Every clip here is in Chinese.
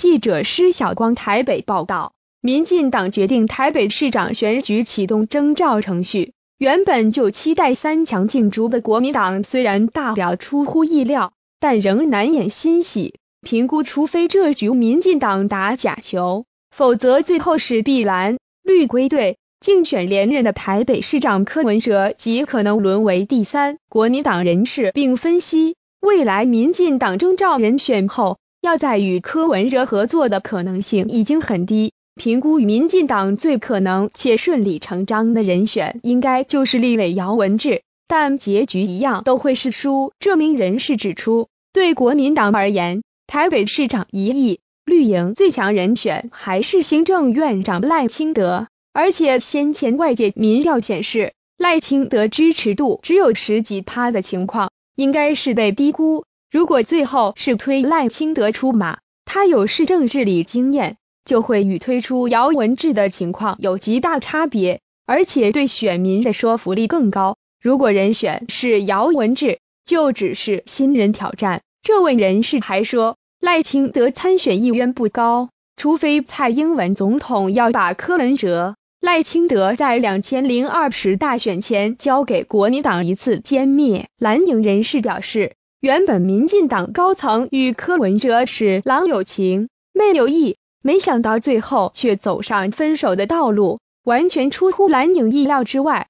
记者施晓光台北报道，民进党决定台北市长选举启动征召程序。原本就期待三强竞逐的国民党，虽然大表出乎意料，但仍难掩欣喜。评估，除非这局民进党打假球，否则最后是碧蓝绿归队，竞选连任的台北市长柯文哲极可能沦为第三。国民党人士并分析，未来民进党征召人选后。要在与柯文哲合作的可能性已经很低，评估民进党最可能且顺理成章的人选，应该就是立委姚文智，但结局一样都会是输。这名人士指出，对国民党而言，台北市长一役，绿营最强人选还是行政院长赖清德，而且先前外界民调显示，赖清德支持度只有十几趴的情况，应该是被低估。如果最后是推赖清德出马，他有市政治理经验，就会与推出姚文智的情况有极大差别，而且对选民的说服力更高。如果人选是姚文智，就只是新人挑战。这位人士还说，赖清德参选意愿不高，除非蔡英文总统要把柯文哲、赖清德在两千零二十大选前交给国民党一次歼灭。蓝营人士表示。原本民进党高层与柯文哲是郎有情妹有意，没想到最后却走上分手的道路，完全出乎蓝营意料之外。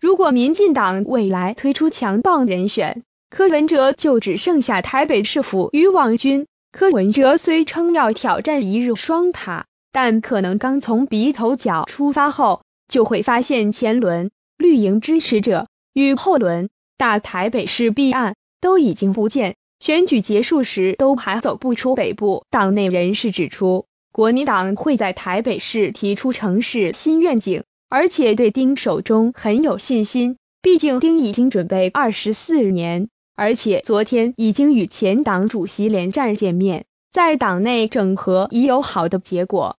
如果民进党未来推出强棒人选，柯文哲就只剩下台北市府与网军。柯文哲虽称要挑战一日双塔，但可能刚从鼻头角出发后，就会发现前轮绿营支持者与后轮大台北市弊案。都已经不见，选举结束时都还走不出北部。党内人士指出，国民党会在台北市提出城市新愿景，而且对丁守中很有信心。毕竟丁已经准备二十四年，而且昨天已经与前党主席连战见面，在党内整合已有好的结果。